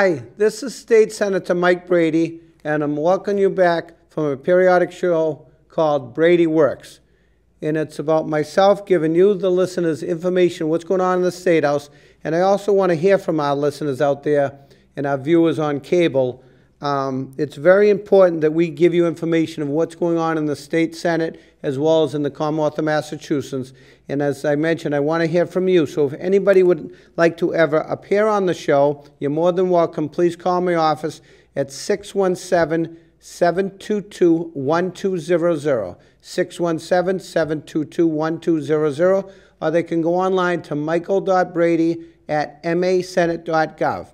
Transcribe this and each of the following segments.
Hi, this is State Senator Mike Brady, and I'm welcoming you back from a periodic show called Brady Works. And it's about myself giving you, the listeners, information, what's going on in the State House. And I also want to hear from our listeners out there and our viewers on cable. Um, it's very important that we give you information of what's going on in the State Senate as well as in the Commonwealth of Massachusetts. And as I mentioned, I want to hear from you. So if anybody would like to ever appear on the show, you're more than welcome. Please call my office at 617 722 1200. 617 722 1200. Or they can go online to michael.brady at masenate.gov.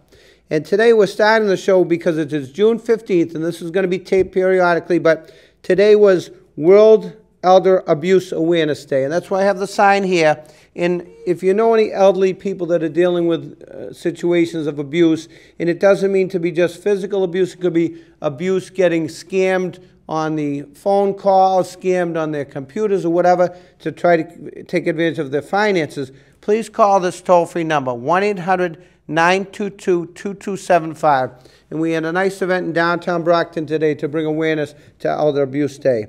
And today we're starting the show because it is June 15th, and this is going to be taped periodically, but today was World Elder Abuse Awareness Day. And that's why I have the sign here. And if you know any elderly people that are dealing with uh, situations of abuse, and it doesn't mean to be just physical abuse, it could be abuse getting scammed on the phone call, scammed on their computers or whatever to try to take advantage of their finances, please call this toll free number 1 800 922 2275. And we had a nice event in downtown Brockton today to bring awareness to Elder Abuse Day.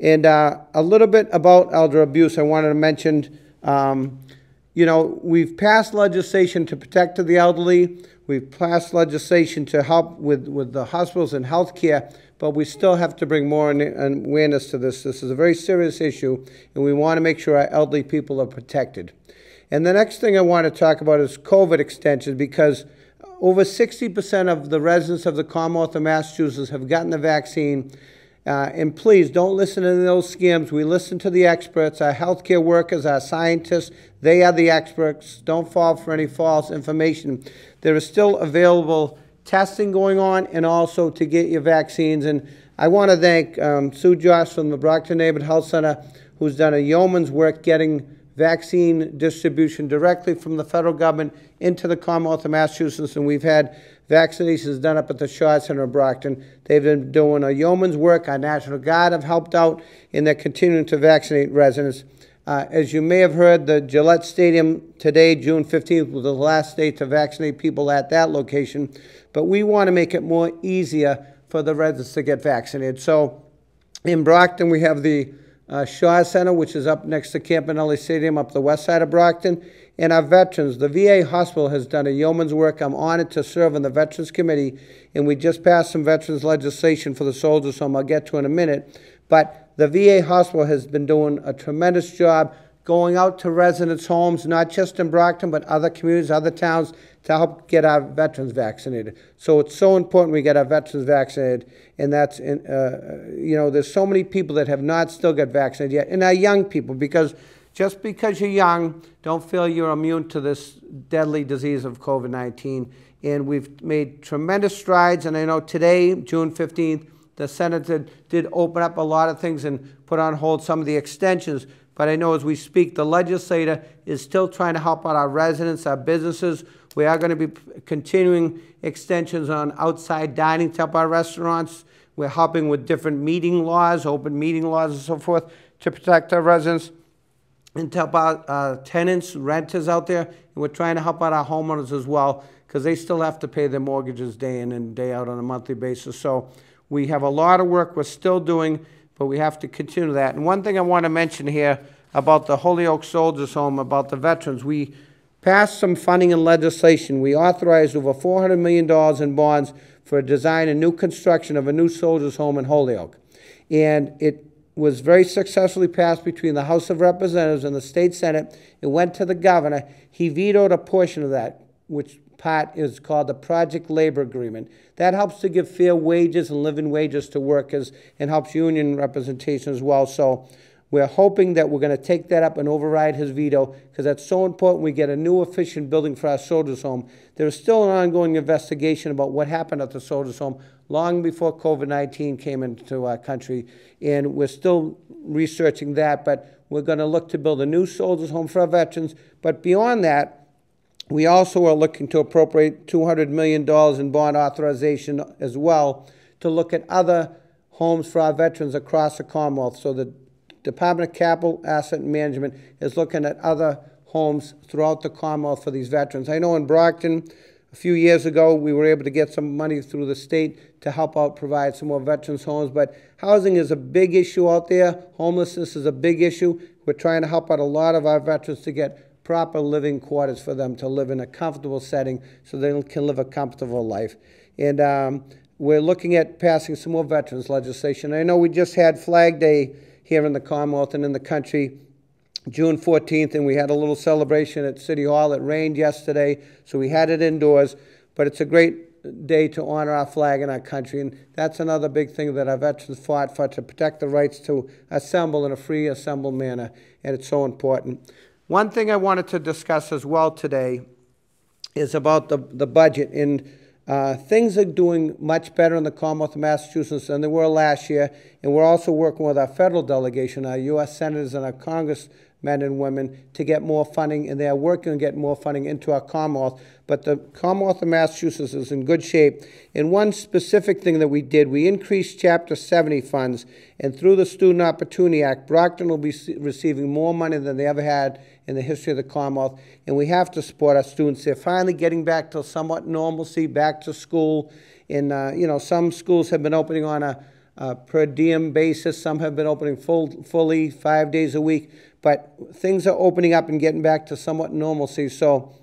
And uh, a little bit about elder abuse, I wanted to mention. Um, you know, we've passed legislation to protect the elderly. We've passed legislation to help with, with the hospitals and health care, but we still have to bring more awareness to this. This is a very serious issue, and we want to make sure our elderly people are protected. And the next thing I want to talk about is COVID extensions because over 60% of the residents of the Commonwealth of Massachusetts have gotten the vaccine uh, and please don't listen to those scams. We listen to the experts, our healthcare workers, our scientists. They are the experts. Don't fall for any false information. There is still available testing going on and also to get your vaccines. And I want to thank um, Sue Joss from the Brockton Neighborhood Health Center, who's done a yeoman's work getting vaccine distribution directly from the federal government into the Commonwealth of Massachusetts. And we've had vaccinations done up at the Shaw Center in Brockton. They've been doing a yeoman's work. Our National Guard have helped out, and they're continuing to vaccinate residents. Uh, as you may have heard, the Gillette Stadium today, June 15th, was the last day to vaccinate people at that location. But we want to make it more easier for the residents to get vaccinated. So in Brockton, we have the uh, Shaw Center, which is up next to Campanelli Stadium, up the west side of Brockton and our veterans. The VA hospital has done a yeoman's work. I'm honored to serve on the Veterans Committee, and we just passed some veterans legislation for the soldiers home I'll get to in a minute. But the VA hospital has been doing a tremendous job going out to residents' homes, not just in Brockton, but other communities, other towns, to help get our veterans vaccinated. So it's so important we get our veterans vaccinated, and that's, in, uh, you know, there's so many people that have not still got vaccinated yet, and our young people, because just because you're young, don't feel you're immune to this deadly disease of COVID 19. And we've made tremendous strides. And I know today, June 15th, the Senate did, did open up a lot of things and put on hold some of the extensions. But I know as we speak, the legislator is still trying to help out our residents, our businesses. We are going to be continuing extensions on outside dining to help our restaurants. We're helping with different meeting laws, open meeting laws, and so forth to protect our residents and to help out uh, tenants, renters out there, and we're trying to help out our homeowners as well because they still have to pay their mortgages day in and day out on a monthly basis. So we have a lot of work we're still doing, but we have to continue that. And one thing I want to mention here about the Holyoke Soldiers Home, about the veterans, we passed some funding and legislation. We authorized over $400 million in bonds for design and new construction of a new soldiers' home in Holyoke. And it was very successfully passed between the House of Representatives and the state Senate. It went to the governor. He vetoed a portion of that, which part is called the Project Labor Agreement. That helps to give fair wages and living wages to workers and helps union representation as well. So we're hoping that we're going to take that up and override his veto because that's so important. We get a new efficient building for our soldiers' home. There's still an ongoing investigation about what happened at the soldiers' home long before COVID 19 came into our country, and we're still researching that. But we're going to look to build a new soldiers' home for our veterans. But beyond that, we also are looking to appropriate $200 million in bond authorization as well to look at other homes for our veterans across the Commonwealth. So the Department of Capital Asset Management is looking at other homes throughout the Commonwealth for these veterans. I know in Brockton, A few years ago, we were able to get some money through the state to help out provide some more veterans' homes. But housing is a big issue out there. Homelessness is a big issue. We're trying to help out a lot of our veterans to get proper living quarters for them to live in a comfortable setting so they can live a comfortable life. And um, we're looking at passing some more veterans legislation. I know we just had Flag Day here in the Commonwealth and in the country. June 14th, and we had a little celebration at City Hall. It rained yesterday, so we had it indoors, but it's a great day to honor our flag and our country, and that's another big thing that our veterans fought for, to protect the rights to assemble in a free, assemble manner, and it's so important. One thing I wanted to discuss as well today is about the, the budget, and uh, things are doing much better in the Commonwealth of Massachusetts than they were last year, and we're also working with our federal delegation, our U.S. senators and our Congress men and women to get more funding, and they are working to get more funding into our Commonwealth. But the Commonwealth of Massachusetts is in good shape. And one specific thing that we did, we increased Chapter 70 funds, and through the Student Opportunity Act, Brockton will be receiving more money than they ever had in the history of the Commonwealth, and we have to support our students. They're finally getting back to somewhat normalcy, back to school. And, uh, you know, some schools have been opening on a, a per diem basis. Some have been opening full, fully five days a week but things are opening up and getting back to somewhat normalcy. So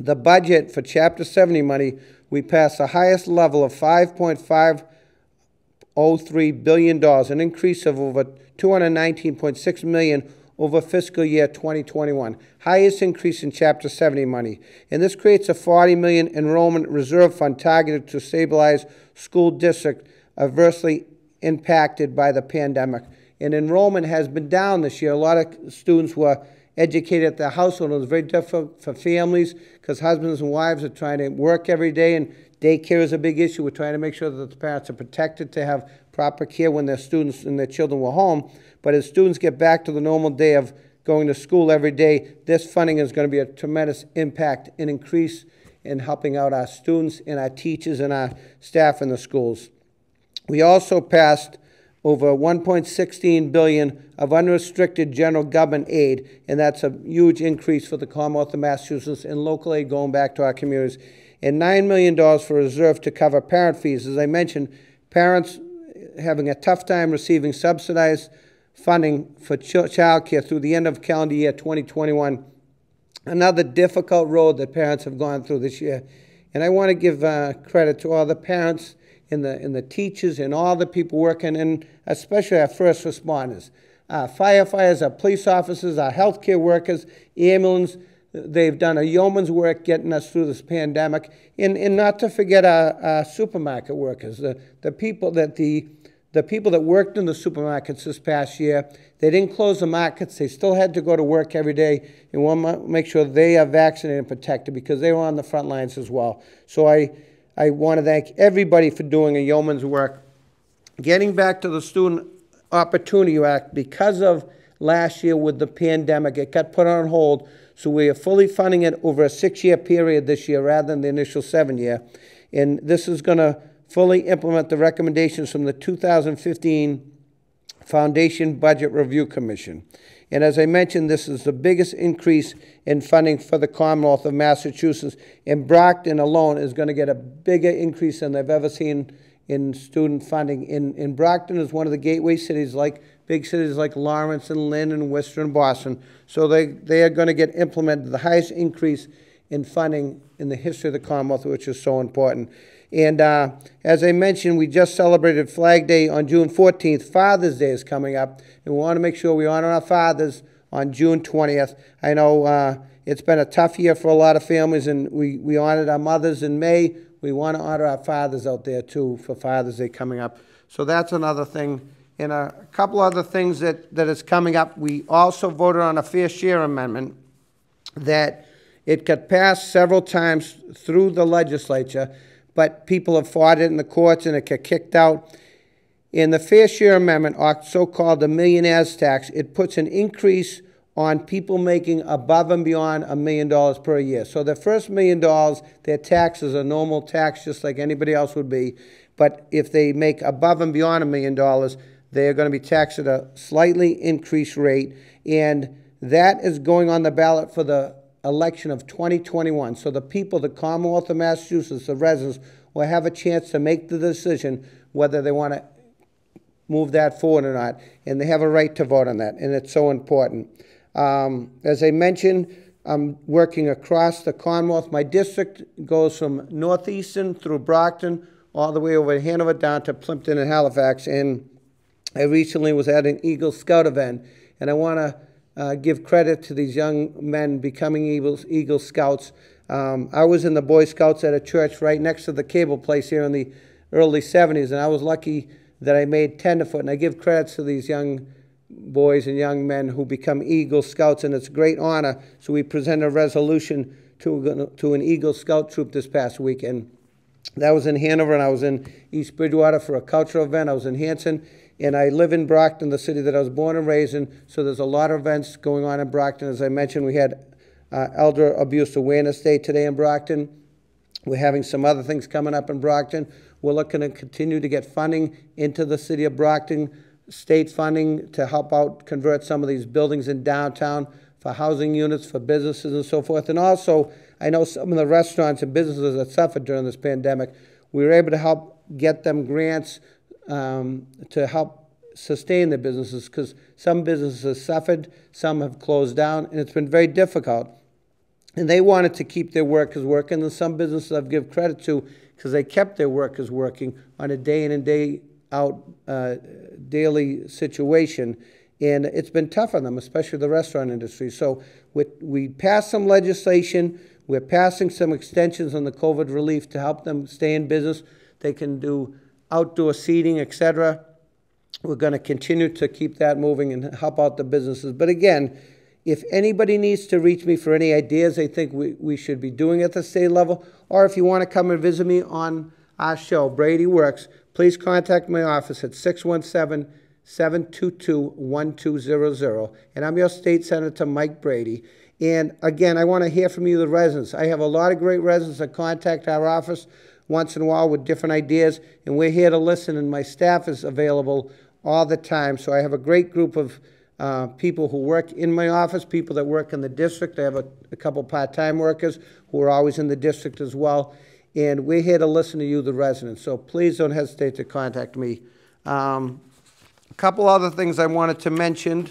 the budget for Chapter 70 money, we passed the highest level of $5.503 billion, an increase of over 219.6 million over fiscal year 2021. Highest increase in Chapter 70 money. And this creates a 40 million enrollment reserve fund targeted to stabilize school districts adversely impacted by the pandemic and enrollment has been down this year. A lot of students were educated at their household. It was very difficult for families because husbands and wives are trying to work every day, and daycare is a big issue. We're trying to make sure that the parents are protected to have proper care when their students and their children were home. But as students get back to the normal day of going to school every day, this funding is going to be a tremendous impact and increase in helping out our students and our teachers and our staff in the schools. We also passed over 1.16 billion of unrestricted general government aid, and that's a huge increase for the Commonwealth of Massachusetts and local aid going back to our communities. And $9 million for reserve to cover parent fees. As I mentioned, parents having a tough time receiving subsidized funding for ch child care through the end of calendar year 2021. Another difficult road that parents have gone through this year. And I want to give uh, credit to all the parents and the, and the teachers and all the people working, and especially our first responders. Our firefighters, our police officers, our healthcare workers, ambulance, they've done a yeoman's work getting us through this pandemic. And, and not to forget our, our supermarket workers, the, the people that the the people that worked in the supermarkets this past year, they didn't close the markets. They still had to go to work every day and want to make sure they are vaccinated and protected because they were on the front lines as well. So I, I want to thank everybody for doing a yeoman's work. Getting back to the Student Opportunity Act, because of last year with the pandemic, it got put on hold, so we are fully funding it over a six-year period this year rather than the initial seven-year. And this is going to fully implement the recommendations from the 2015 Foundation Budget Review Commission. And as I mentioned, this is the biggest increase in funding for the Commonwealth of Massachusetts. And Brockton alone is going to get a bigger increase than they've ever seen in student funding. In, in Brockton is one of the gateway cities, like big cities like Lawrence and Lynn and Worcester and Boston. So they, they are going to get implemented the highest increase in funding in the history of the Commonwealth, which is so important. And uh, as I mentioned, we just celebrated Flag Day on June 14th. Father's Day is coming up, and we want to make sure we honor our fathers on June 20th. I know uh, it's been a tough year for a lot of families, and we, we honored our mothers in May. We want to honor our fathers out there, too, for Father's Day coming up. So that's another thing. And a couple other things that, that is coming up. We also voted on a fair share amendment that it got passed several times through the legislature but people have fought it in the courts and it got kicked out. In the Fair Share Amendment, or so-called the millionaire's tax, it puts an increase on people making above and beyond a million dollars per year. So the first million dollars, their tax is a normal tax just like anybody else would be. But if they make above and beyond a million dollars, they are going to be taxed at a slightly increased rate. And that is going on the ballot for the election of 2021. So the people, the Commonwealth of Massachusetts, the residents, will have a chance to make the decision whether they want to move that forward or not, and they have a right to vote on that, and it's so important. Um, as I mentioned, I'm working across the Commonwealth. My district goes from North Easton through Brockton all the way over to Hanover down to Plympton and Halifax. And I recently was at an Eagle Scout event, and I want to uh, give credit to these young men becoming Eagle, Eagle Scouts. Um, I was in the Boy Scouts at a church right next to the cable place here in the early 70s, and I was lucky that I made tenderfoot. And I give credits to these young boys and young men who become Eagle Scouts, and it's a great honor. So we presented a resolution to, to an Eagle Scout troop this past weekend. That was in Hanover, and I was in East Bridgewater for a cultural event. I was in Hanson, and I live in Brockton, the city that I was born and raised in. So there's a lot of events going on in Brockton. As I mentioned, we had uh, Elder Abuse Awareness Day today in Brockton. We're having some other things coming up in Brockton. We're looking to continue to get funding into the city of Brockton, state funding to help out convert some of these buildings in downtown for housing units, for businesses and so forth. And also, I know some of the restaurants and businesses that suffered during this pandemic, we were able to help get them grants um, to help sustain their businesses because some businesses suffered, some have closed down, and it's been very difficult. And they wanted to keep their workers working, and some businesses I've give credit to because they kept their workers working on a day in and day out uh, daily situation. And it's been tough on them, especially the restaurant industry. So we passed some legislation. We're passing some extensions on the COVID relief to help them stay in business. They can do outdoor seating, et cetera. We're going to continue to keep that moving and help out the businesses. But again, if anybody needs to reach me for any ideas they think we, we should be doing at the state level, or if you want to come and visit me on our show, Brady Works, please contact my office at 617 722 1200. And I'm your state senator, Mike Brady. And again, I want to hear from you, the residents. I have a lot of great residents that contact our office once in a while with different ideas, and we're here to listen, and my staff is available all the time. So I have a great group of uh, people who work in my office, people that work in the district. I have a, a couple part-time workers who are always in the district as well. And we're here to listen to you, the residents. So please don't hesitate to contact me. Um, a couple other things I wanted to mention.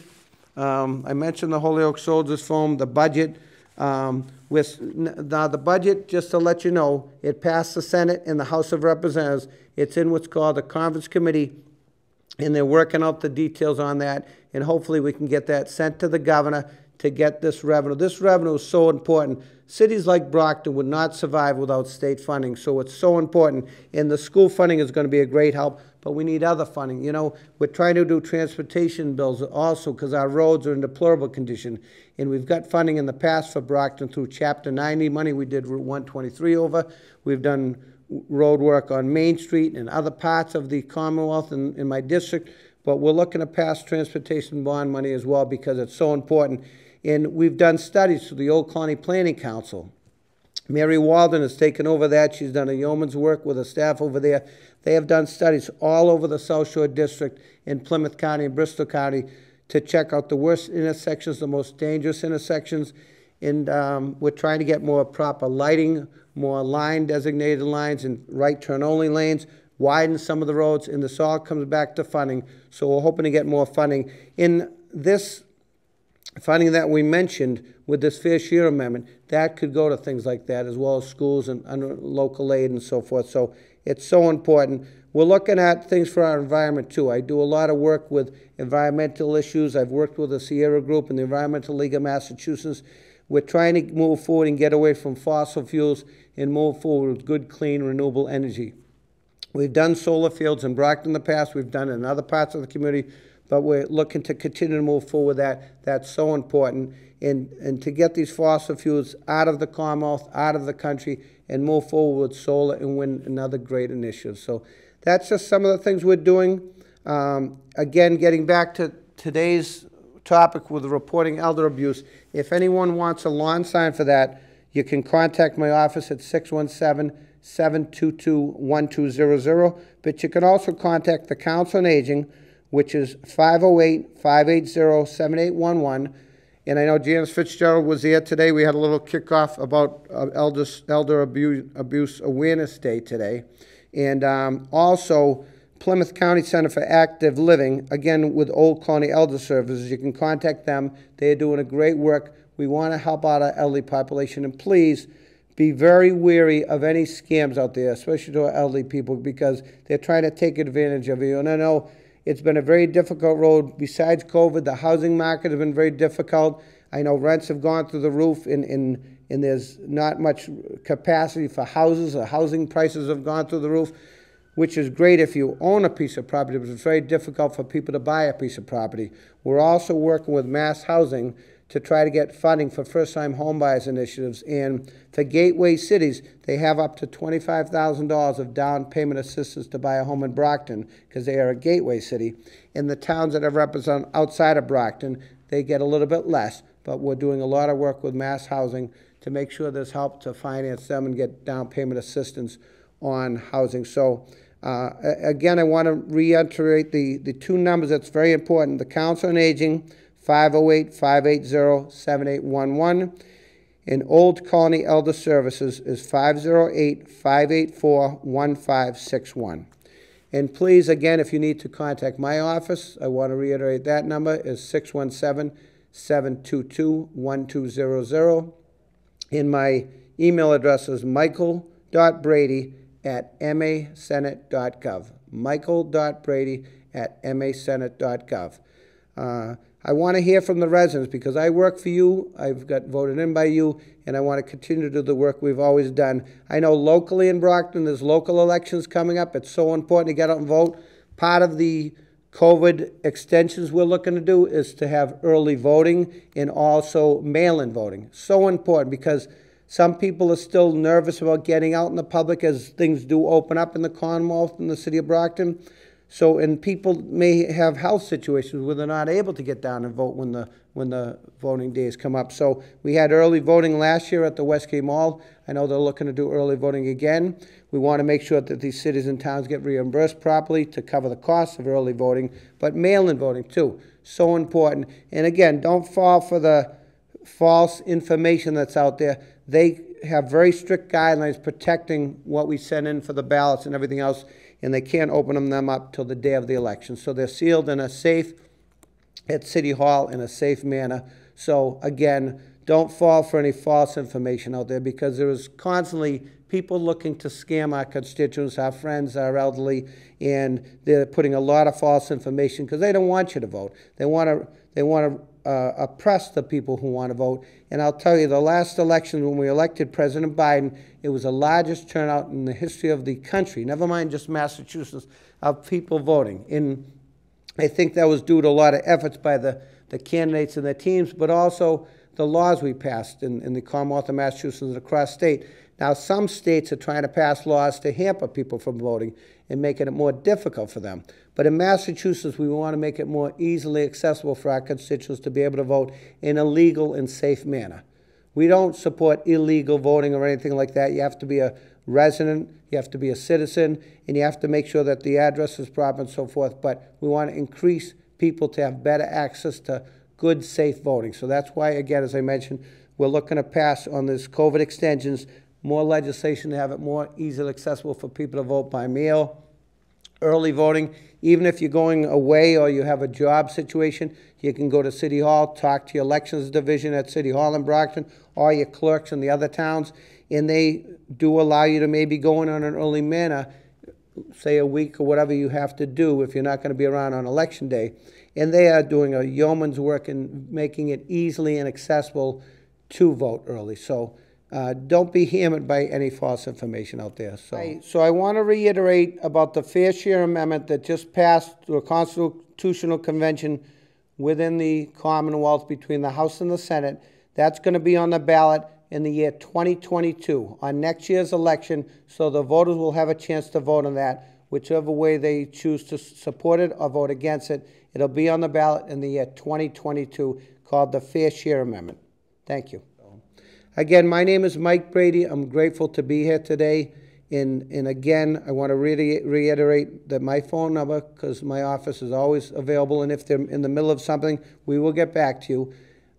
Um, I mentioned the Holyoke Soldiers Home, the budget. Um, with now the budget, just to let you know, it passed the Senate and the House of Representatives. It's in what's called the Conference Committee, and they're working out the details on that. And hopefully, we can get that sent to the governor to get this revenue. This revenue is so important. Cities like Brockton would not survive without state funding, so it's so important. And the school funding is going to be a great help, but we need other funding. You know, we're trying to do transportation bills also because our roads are in deplorable condition. And we've got funding in the past for Brockton through Chapter 90 money. We did Route 123 over. We've done road work on Main Street and other parts of the Commonwealth in, in my district. But we're looking to pass transportation bond money as well because it's so important. And we've done studies through the Old Colony Planning Council. Mary Waldron has taken over that. She's done a yeoman's work with a staff over there. They have done studies all over the South Shore District in Plymouth County and Bristol County to check out the worst intersections, the most dangerous intersections. And um, we're trying to get more proper lighting, more line designated lines and right turn only lanes, widen some of the roads, and this all comes back to funding. So we're hoping to get more funding. In this funding that we mentioned with this fair share amendment, that could go to things like that, as well as schools and under local aid and so forth. So it's so important. We're looking at things for our environment too. I do a lot of work with environmental issues. I've worked with the Sierra Group and the Environmental League of Massachusetts. We're trying to move forward and get away from fossil fuels and move forward with good, clean, renewable energy. We've done solar fields in Brockton in the past. We've done it in other parts of the community but we're looking to continue to move forward that. That's so important. And, and to get these fossil fuels out of the Commonwealth, out of the country, and move forward with solar and wind another great initiative. So that's just some of the things we're doing. Um, again, getting back to today's topic with reporting elder abuse, if anyone wants a lawn sign for that, you can contact my office at 617 722 1200. But you can also contact the Council on Aging which is 508 580 7811. And I know Janice Fitzgerald was here today. We had a little kickoff about uh, elder, elder abuse, abuse Awareness Day today. And um, also, Plymouth County Center for Active Living, again with Old Colony Elder Services. You can contact them. They are doing a great work. We want to help out our elderly population. And please be very wary of any scams out there, especially to our elderly people, because they're trying to take advantage of you. And I know it's been a very difficult road. Besides COVID, the housing market has been very difficult. I know rents have gone through the roof, and, and, and there's not much capacity for houses. The housing prices have gone through the roof which is great if you own a piece of property, but it's very difficult for people to buy a piece of property. We're also working with Mass Housing to try to get funding for first-time homebuyers initiatives. And for gateway cities, they have up to $25,000 of down payment assistance to buy a home in Brockton because they are a gateway city. In the towns that are represented outside of Brockton, they get a little bit less, but we're doing a lot of work with Mass Housing to make sure there's help to finance them and get down payment assistance on housing. So uh, Again, I want to reiterate the, the two numbers that's very important. The Council on Aging, 508-580-7811, and Old Colony Elder Services is 508-584-1561. And please, again, if you need to contact my office, I want to reiterate that number is 617-722-1200. And my email address is michael.brady at masenate.gov. Michael.brady at masenate.gov. Uh, I want to hear from the residents because I work for you, I've got voted in by you, and I want to continue to do the work we've always done. I know locally in Brockton, there's local elections coming up. It's so important to get out and vote. Part of the COVID extensions we're looking to do is to have early voting and also mail-in voting. So important because some people are still nervous about getting out in the public as things do open up in the Commonwealth and the city of Brockton. So, and people may have health situations where they're not able to get down and vote when the, when the voting days come up. So we had early voting last year at the Westgate Mall. I know they're looking to do early voting again. We want to make sure that these cities and towns get reimbursed properly to cover the costs of early voting, but mail-in voting too, so important. And again, don't fall for the false information that's out there. They have very strict guidelines protecting what we send in for the ballots and everything else, and they can't open them, up till the day of the election. So they're sealed in a safe at City Hall in a safe manner. So again, don't fall for any false information out there because there is constantly people looking to scam our constituents, our friends, our elderly, and they're putting a lot of false information because they don't want you to vote. They want to they want to uh, oppress the people who want to vote. And I'll tell you, the last election when we elected President Biden, it was the largest turnout in the history of the country, never mind just Massachusetts, of people voting. And I think that was due to a lot of efforts by the, the candidates and their teams, but also the laws we passed in, in the Commonwealth of Massachusetts and across state. Now, some states are trying to pass laws to hamper people from voting and making it more difficult for them. But in Massachusetts, we want to make it more easily accessible for our constituents to be able to vote in a legal and safe manner. We don't support illegal voting or anything like that. You have to be a resident, you have to be a citizen, and you have to make sure that the address is proper and so forth. But we want to increase people to have better access to good, safe voting. So that's why, again, as I mentioned, we're looking to pass on this COVID extensions more legislation to have it more easily accessible for people to vote by mail, early voting. Even if you're going away or you have a job situation, you can go to City Hall, talk to your elections division at City Hall in Brockton, or your clerks in the other towns, and they do allow you to maybe go in on an early manner, say a week or whatever you have to do if you're not going to be around on election day. And they are doing a yeoman's work in making it easily and accessible to vote early. So uh, don't be hammered by any false information out there. So, so I want to reiterate about the fair share amendment that just passed through a constitutional convention within the Commonwealth between the House and the Senate. That's going to be on the ballot in the year 2022 on next year's election, so the voters will have a chance to vote on that, whichever way they choose to support it or vote against it. It'll be on the ballot in the year 2022 called the Fair Share Amendment. Thank you. Again, my name is Mike Brady. I'm grateful to be here today. And, and again, I want to re- reiterate that my phone number, because my office is always available, and if they're in the middle of something, we will get back to you.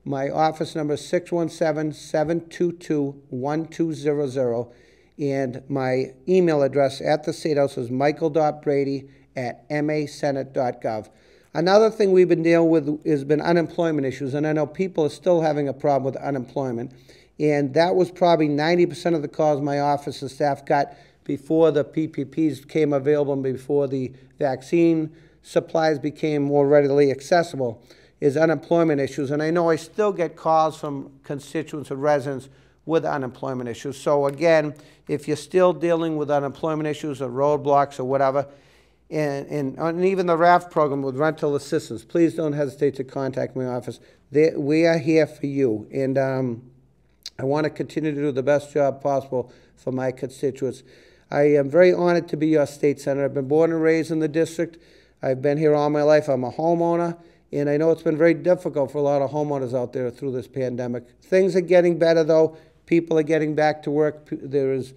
My office number is 617-722-1200. And my email address at the State House is michael.brady@masenate.gov. Another thing we've been dealing with has been unemployment issues, and I know people are still having a problem with unemployment. And that was probably 90% of the calls my office and staff got before the PPPs came available and before the vaccine supplies became more readily accessible is unemployment issues. And I know I still get calls from constituents and residents with unemployment issues. So again, if you're still dealing with unemployment issues or roadblocks or whatever, and, and, and even the RAFT program with rental assistance, please don't hesitate to contact my office. They, we are here for you. And um, I want to continue to do the best job possible for my constituents. I am very honored to be your state senator. I've been born and raised in the district. I've been here all my life. I'm a homeowner, and I know it's been very difficult for a lot of homeowners out there through this pandemic. Things are getting better, though. People are getting back to work. There is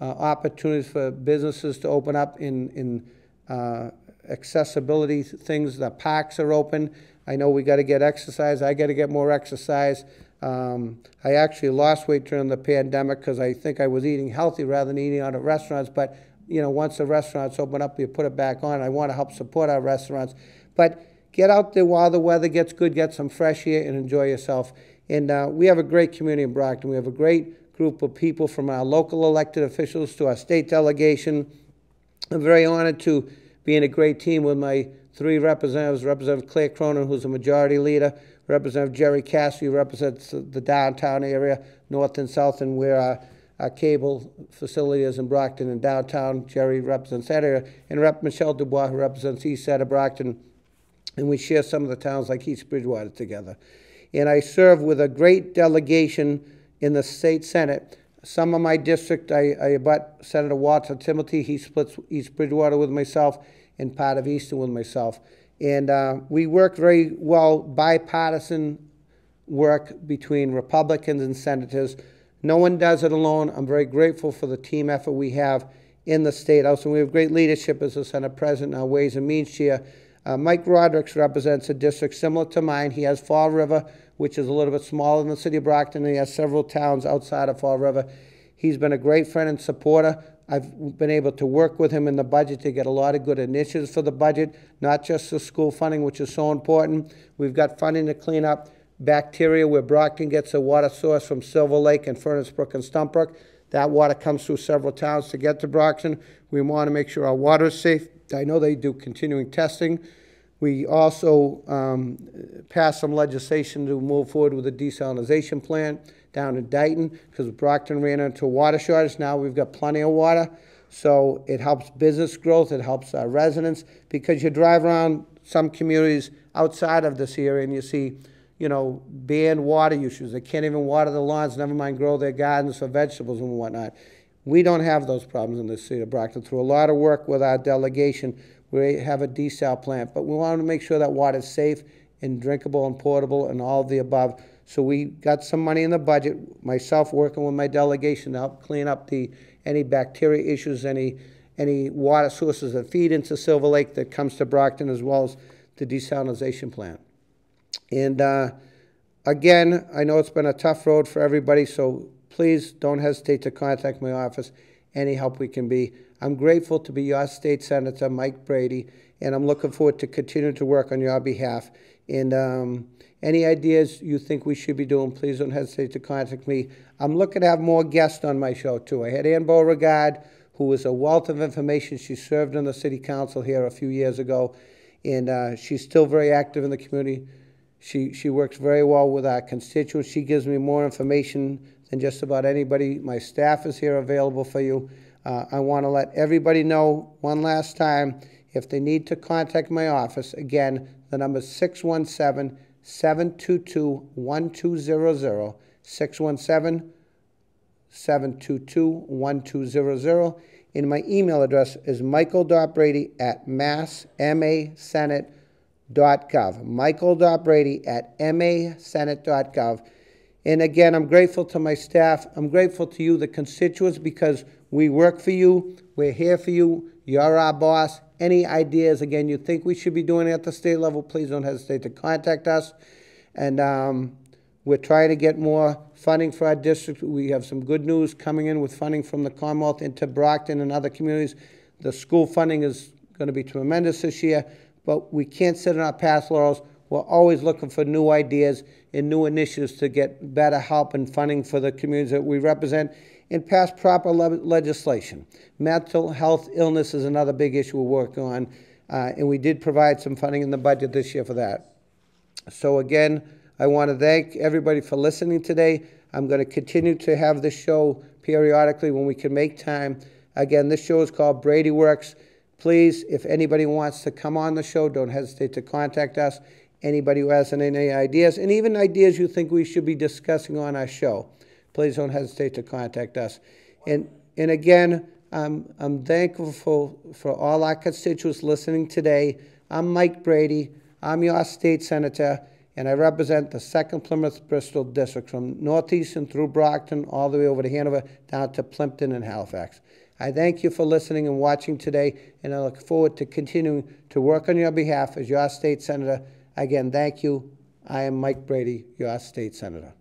uh, opportunities for businesses to open up in, in uh, accessibility things. The parks are open. I know we got to get exercise. I got to get more exercise. Um, I actually lost weight during the pandemic because I think I was eating healthy rather than eating out at restaurants. But you know, once the restaurants open up, you put it back on. I want to help support our restaurants. But get out there while the weather gets good, get some fresh air, and enjoy yourself. And uh, we have a great community in Brockton. We have a great group of people from our local elected officials to our state delegation. I'm very honored to be in a great team with my three representatives, Representative Claire Cronin, who's a majority leader, Representative Jerry Cassidy, represents the downtown area, north and south, and where our, our cable facility is in Brockton and downtown. Jerry represents that area, and Rep. Michelle Dubois, who represents east side of Brockton, and we share some of the towns like East Bridgewater together. And I serve with a great delegation in the state senate. Some of my district, I, I abut Senator Walter Timilty. He splits East Bridgewater with myself and part of Easton with myself. And uh, we work very well bipartisan work between Republicans and senators. No one does it alone. I'm very grateful for the team effort we have in the State House, and we have great leadership as the Senate President, our Ways and Means Chair. Uh, Mike Rodrigues represents a district similar to mine. He has Fall River, which is a little bit smaller than the city of Brockton, and he has several towns outside of Fall River. He's been a great friend and supporter. I've been able to work with him in the budget to get a lot of good initiatives for the budget, not just the school funding, which is so important. We've got funding to clean up bacteria where Brockton gets a water source from Silver Lake and Furnace Brook and Stump Brook. That water comes through several towns to get to Brockton. We want to make sure our water is safe. I know they do continuing testing. We also um, passed some legislation to move forward with a desalinization plant down in Dighton because Brockton ran into water shortage. Now we've got plenty of water. So it helps business growth, it helps our residents because you drive around some communities outside of this area and you see, you know, banned water issues. They can't even water the lawns, never mind grow their gardens for vegetables and whatnot. We don't have those problems in the city of Brockton. Through a lot of work with our delegation, we have a desal plant, but we want to make sure that water is safe and drinkable and portable and all of the above. So we got some money in the budget, myself working with my delegation to help clean up the, any bacteria issues, any, any water sources that feed into Silver Lake that comes to Brockton, as well as the desalinization plant. And uh, again, I know it's been a tough road for everybody, so please don't hesitate to contact my office, any help we can be. I'm grateful to be your state senator, Mike Brady, and I'm looking forward to continuing to work on your behalf. And um, any ideas you think we should be doing, please don't hesitate to contact me. I'm looking to have more guests on my show, too. I had Ann Beauregard, who is a wealth of information. She served on the city council here a few years ago, and uh, she's still very active in the community. She, she works very well with our constituents. She gives me more information than just about anybody. My staff is here available for you. Uh, I want to let everybody know one last time if they need to contact my office. Again, the number is 617 722 1200. 617 722 1200. And my email address is michael.brady at massmasenate.gov. Michael.brady at masenate.gov. And again, I'm grateful to my staff. I'm grateful to you, the constituents, because we work for you. We're here for you. You're our boss. Any ideas, again, you think we should be doing at the state level, please don't hesitate to contact us. And um, We're trying to get more funding for our district. We have some good news coming in with funding from the Commonwealth into Brockton and other communities. The school funding is going to be tremendous this year, but we can't sit on our past laurels. We're always looking for new ideas and new initiatives to get better help and funding for the communities that we represent and pass proper le- legislation. Mental health illness is another big issue we're working on, uh, and we did provide some funding in the budget this year for that. So again, I want to thank everybody for listening today. I'm going to continue to have this show periodically when we can make time. Again, this show is called Brady Works. Please, if anybody wants to come on the show, don't hesitate to contact us. Anybody who has any ideas, and even ideas you think we should be discussing on our show, please don't hesitate to contact us. And, and again, I'm, I'm thankful for, for all our constituents listening today. I'm Mike Brady. I'm your state senator, and I represent the second Plymouth Bristol district from North Easton through Brockton all the way over to Hanover down to Plympton and Halifax. I thank you for listening and watching today, and I look forward to continuing to work on your behalf as your state senator. Again, thank you. I am Mike Brady, your state senator.